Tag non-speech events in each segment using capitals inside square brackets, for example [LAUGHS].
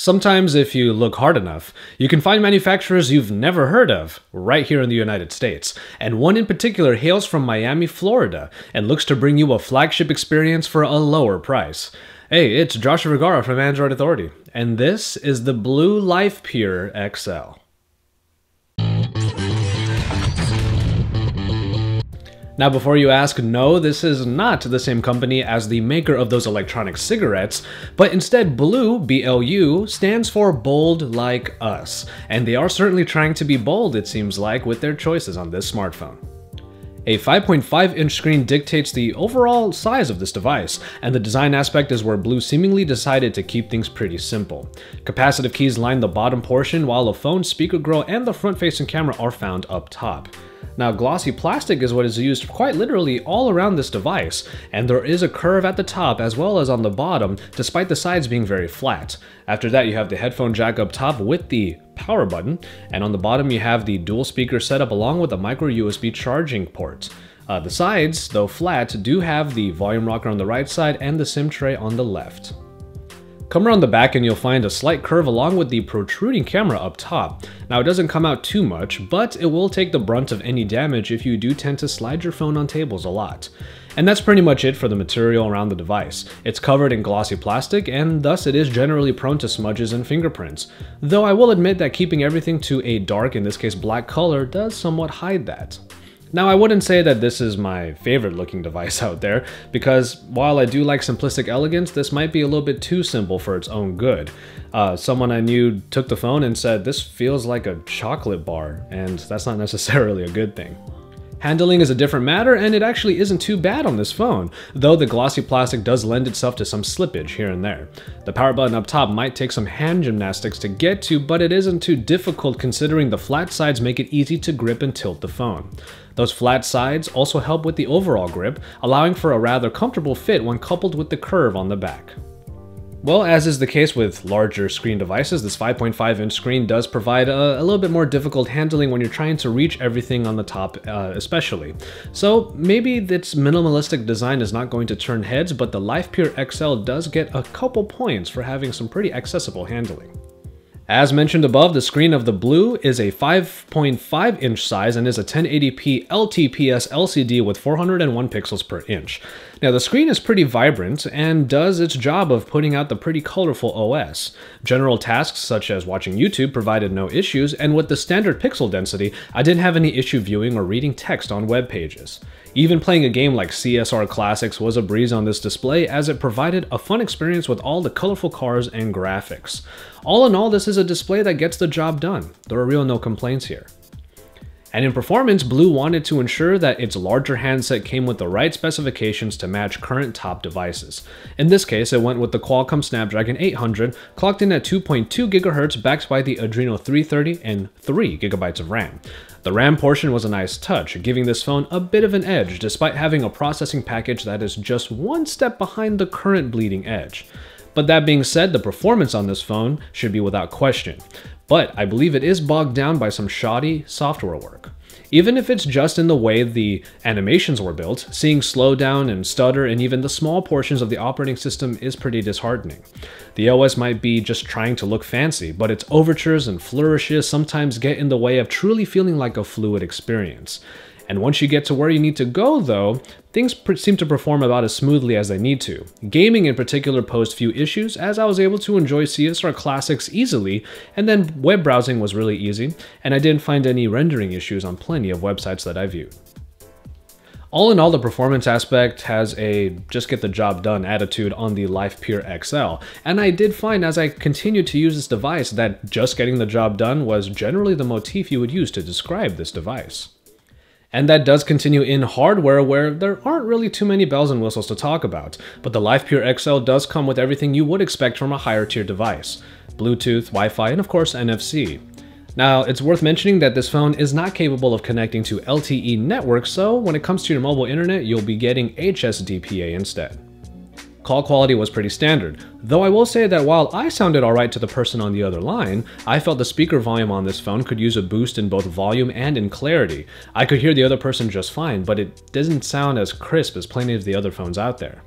Sometimes, if you look hard enough, you can find manufacturers you've never heard of right here in the United States. And one in particular hails from Miami, Florida, and looks to bring you a flagship experience for a lower price. Hey, it's Joshua Vergara from Android Authority, and this is the BLU Life Pure XL. Now, before you ask, no, this is not the same company as the maker of those electronic cigarettes, but instead Blue, BLU, stands for Bold Like Us, and they are certainly trying to be bold, it seems like, with their choices on this smartphone. A 5.5 inch screen dictates the overall size of this device, and the design aspect is where BLU seemingly decided to keep things pretty simple. Capacitive keys line the bottom portion, while the phone, speaker grill, and the front facing camera are found up top. Now glossy plastic is what is used quite literally all around this device, and there is a curve at the top as well as on the bottom, despite the sides being very flat. After that you have the headphone jack up top with the power button, and on the bottom you have the dual speaker setup along with a micro USB charging port. Uh, the sides, though flat, do have the volume rocker on the right side and the SIM tray on the left. Come around the back and you'll find a slight curve along with the protruding camera up top. Now it doesn't come out too much, but it will take the brunt of any damage if you do tend to slide your phone on tables a lot. And that's pretty much it for the material around the device. It's covered in glossy plastic and thus it is generally prone to smudges and fingerprints. Though I will admit that keeping everything to a dark, in this case black color, does somewhat hide that. Now I wouldn't say that this is my favorite looking device [LAUGHS] out there, because while I do like simplistic elegance, this might be a little bit too simple for its own good. Uh, someone I knew took the phone and said, this feels like a chocolate bar, and that's not [LAUGHS] necessarily a good thing. Handling is a different matter, and it actually isn't too bad on this phone, though the glossy plastic does lend itself to some slippage here and there. The power button up top might take some hand gymnastics to get to, but it isn't too difficult considering the flat sides make it easy to grip and tilt the phone. Those flat sides also help with the overall grip, allowing for a rather comfortable fit when coupled with the curve on the back. Well, as is the case with larger screen devices, this 5.5 inch screen does provide a, a, little bit more difficult handling when you're trying to reach everything on the top uh, especially. So maybe its minimalistic design is not going to turn heads, but the Life Pure XL does get a couple points for having some pretty accessible handling. As mentioned above, the screen of the BLU is a 5.5 inch size and is a 1080p LTPS LCD with 401 pixels per inch. Now the screen is pretty vibrant and does its job of putting out the pretty colorful OS. General tasks such as watching YouTube provided no issues, and with the standard pixel density, I didn't have any issue viewing or reading text on web pages. Even playing a game like CSR Classics was a breeze on this display as it provided a fun experience with all the colorful cars and graphics. All in all, this is a display that gets the job done. There are real no complaints here. And in performance, BLU wanted to ensure that its larger handset came with the right specifications to match current top devices. In this case, it went with the Qualcomm Snapdragon 800, clocked in at 2.2 GHz backed by the Adreno 330 and 3 GB of RAM. The RAM portion was a nice touch, giving this phone a bit of an edge despite having a processing package that is just one step behind the current bleeding edge. But that being said, the performance on this phone should be without question but I believe it is bogged down by some shoddy software work. Even if it's just in the way the animations were built, seeing slowdown and stutter and even the small portions of the operating system is pretty disheartening. The OS might be just trying to look fancy, but its overtures and flourishes sometimes get in the way of truly feeling like a fluid experience. And once you get to where you need to go though, things seem to perform about as smoothly as they need to. Gaming in particular posed few issues as I was able to enjoy CSR classics easily, and then web browsing was really easy, and I didn't find any rendering issues on plenty of websites that I viewed. All in all, the performance aspect has a just get the job done attitude on the Life Pure XL, and I did find as I continued to use this device that just getting the job done was generally the motif you would use to describe this device. And that does continue in hardware where there aren't really too many bells and whistles to talk about, but the Life Pure XL does come with everything you would expect from a higher tier device. Bluetooth, Wi-Fi, and of course NFC. Now, it's worth mentioning that this phone is not capable of connecting to LTE networks, so when it comes to your mobile internet, you'll be getting HSDPA instead. Call quality was pretty standard. Though I will say that while I sounded alright to the person on the other line, I felt the speaker volume on this phone could use a boost in both volume and in clarity. I could hear the other person just fine, but it doesn't sound as crisp as plenty of the other phones out there.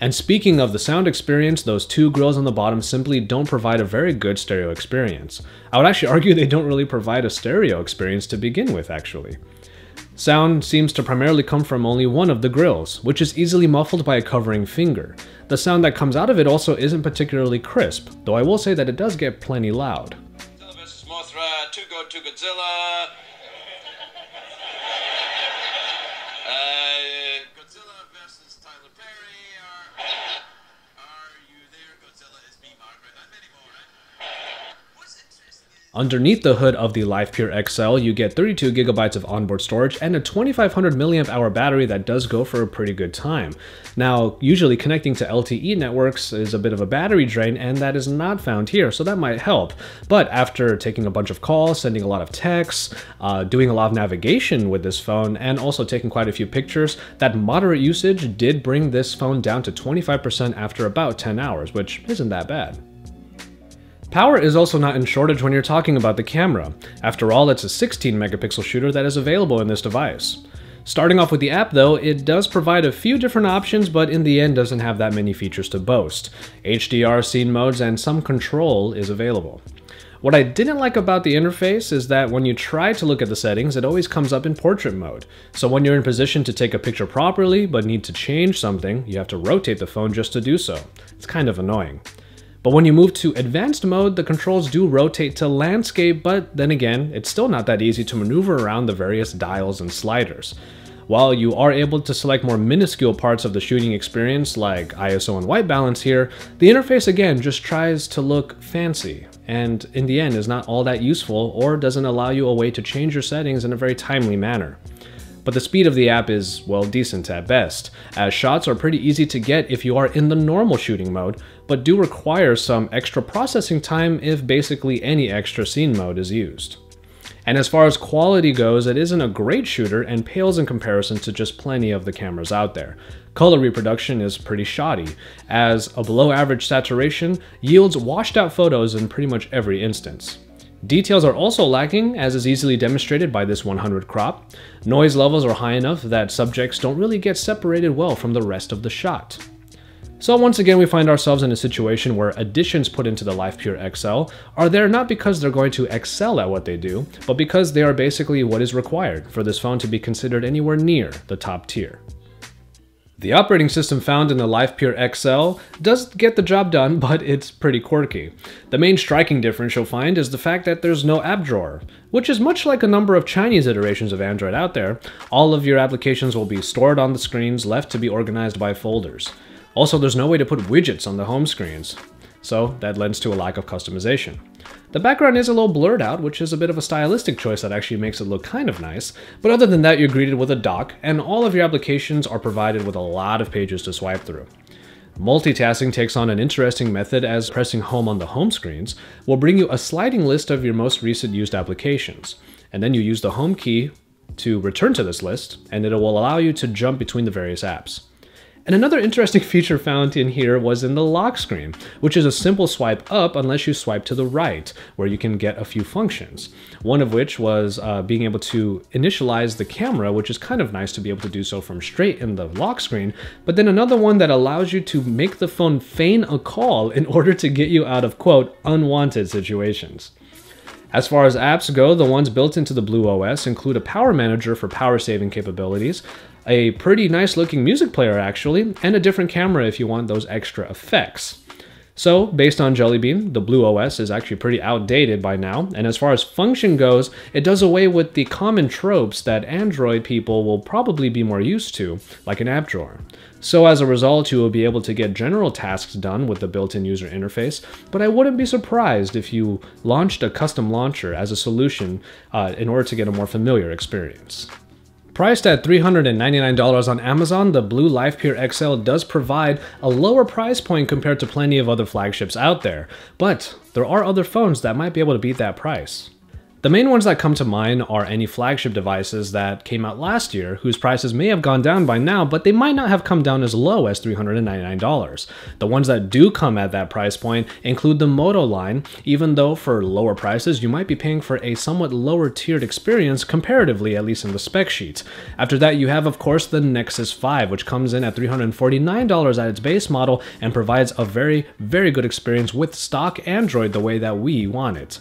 And speaking of the sound experience, those two grills on the bottom simply don't provide a very good stereo experience. I would actually [LAUGHS] argue they don't really provide a stereo experience to begin with, actually. Sound seems to primarily come from only one of the grills, which is easily muffled by a covering finger. The sound that comes out of it also isn't particularly crisp, though I will say that it does get plenty loud. Godzilla vs. Mothra, two go to Godzilla. Uh, Godzilla versus Tyler Perry. Are, are you there? Godzilla is me, Margaret, and many more, right? What's interesting is. Underneath the hood of the Life Pure XL, you get 32 gigabytes of onboard storage and a 2500 mAh battery that does go for a pretty good time. Now, usually connecting to LTE networks is a bit of a battery drain, and that is not found here, so that might help. But after taking a bunch of calls, sending a lot of texts, uh, doing a lot of navigation with this phone, and also taking quite a few pictures, that moderate usage did bring this phone down to 25% after about 10 hours, which isn't that bad. Power is also not in shortage when you're talking about the camera. After all, it's a 16 megapixel shooter that is available in this device. Starting off with the app though, it does provide a few different options, but in the end doesn't have that many features to boast. HDR scene modes and some control is available. What I didn't like about the interface is that when you try to look at the settings, it always comes up in portrait mode. So when you're in position to take a picture properly, but need to change something, you have to rotate the phone just to do so. It's kind of annoying. But when you move to advanced mode, the controls do rotate to landscape, but then again, it's still not that easy to maneuver around the various dials and sliders. While you are able to select more minuscule parts of the shooting experience like ISO and white balance here, the interface again just tries to look fancy, and in the end is not all that useful or doesn't allow you a way to change your settings in a very timely manner but the speed of the app is, well, decent at best, as shots are pretty easy to get if you are in the normal shooting mode, but do require some extra processing time if basically any extra scene mode is used. And as far as quality goes, it isn't a great shooter and pales in comparison to just plenty of the cameras out there. Color reproduction is pretty shoddy, as a below average saturation yields washed out photos in pretty much every instance. Details are also lacking, as is easily demonstrated by this 100 crop. Noise levels are high enough that subjects don't really get separated well from the rest of the shot. So once again, we find ourselves in a situation where additions put into the Life Pure XL are there not because they're going to excel at what they do, but because they are basically what is required for this phone to be considered anywhere near the top tier. The operating system found in the Life Pure XL does get the job done, but it's pretty quirky. The main striking difference you'll find is the fact that there's no app drawer, which is much like a number of Chinese iterations of Android out there. All of your applications will be stored on the screens, left to be organized by folders. Also, there's no way to put widgets on the home screens, so that lends to a lack of customization. The background is a little blurred out, which is a bit of a stylistic choice that actually makes it look kind of nice, but other than that you're greeted with a dock, and all of your applications are provided with a lot of pages to swipe through. Multitasking takes on an interesting method as pressing home on the home screens will bring you a sliding list of your most recent used applications, and then you use the home key to return to this list, and it will allow you to jump between the various apps. And another interesting feature found in here was in the lock screen, which is a simple swipe up unless you swipe to the right, where you can get a few functions. One of which was uh, being able to initialize the camera, which is kind of nice to be able to do so from straight in the lock screen, but then another one that allows you to make the phone feign a call in [LAUGHS] order to get you out of, quote, unwanted situations. As far as apps go, the ones built into the BLU OS include a power manager for power saving capabilities, a pretty nice looking music player actually, and a different camera if you want those extra effects. So, based on Jelly Bean, the BLU OS is actually pretty outdated by now, and as far as function goes, it does away with the common tropes that Android people will probably be more used to, like an app drawer. So as a result, you will be able to get general tasks done with the built-in user interface, but I wouldn't be surprised if you launched a custom launcher as a solution uh, in order to get a more familiar experience. Priced at $399 on Amazon, the BLU Life Pure XL does provide a lower price point compared to plenty of other flagships out there, but there are other phones that might be able to beat that price. The main ones that come to mind are any flagship devices that came out last year, whose prices may have gone down by now, but they might not have come down as low as $399. The ones that do come at that price point include the Moto line, even though for lower prices you might be paying for a somewhat lower tiered experience comparatively, at least in the spec sheet. After that, you have, of course, the Nexus 5, which comes in at $349 at its base model and provides a very, very good experience with stock Android the way that we want it.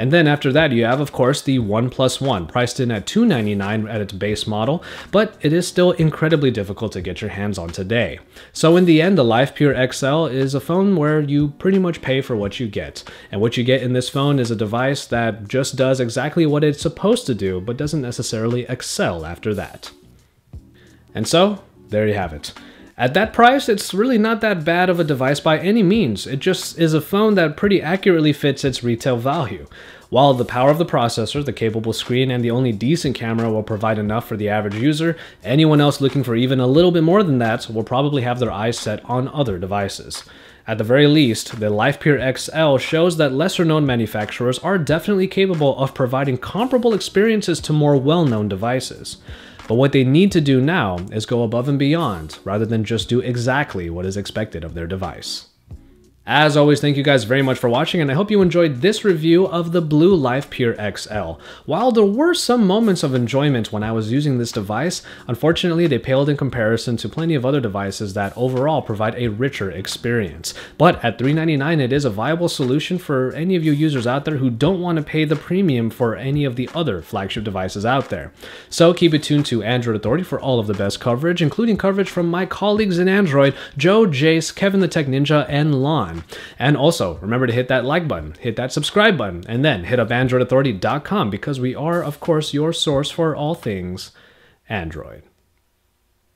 And then after that, you have, of course, the OnePlus One, priced in at 299 at its base model, but it is still incredibly difficult to get your hands on today. So in the end, the Life Pure XL is a phone where you pretty much pay for what you get. And what you get in this phone is a device that just does exactly what it's supposed to do, but doesn't necessarily excel after that. And so, there you have it. At that price, it's really not that bad of a device by any means. It just is a phone that pretty accurately fits its retail value. While the power of the processor, the capable screen, and the only decent camera will provide enough for the average user, anyone else looking for even a little bit more than that will probably have their eyes set on other devices. At the very least, the Life Pure XL shows that lesser known manufacturers are definitely capable of providing comparable experiences to more well known devices. But what they need to do now is go above and beyond, rather than just do exactly what is expected of their device. As always, thank you guys very much for watching, and I hope you enjoyed this review of the BLU Life Pure XL. While there were some moments of enjoyment when I was using this device, unfortunately they paled in comparison to plenty of other devices that overall provide a richer experience. But at 399 it is a viable solution for any of you users out there who don't want to pay the premium for any of the other flagship devices out there. So keep it tuned to Android Authority for all of the best coverage, including coverage from my colleagues in Android, Joe, Jayce, Kevin the Tech Ninja, and Lanh. And also, remember to hit that like button, hit that subscribe button, and then hit up AndroidAuthority.com because we are, of course, your source for all things Android.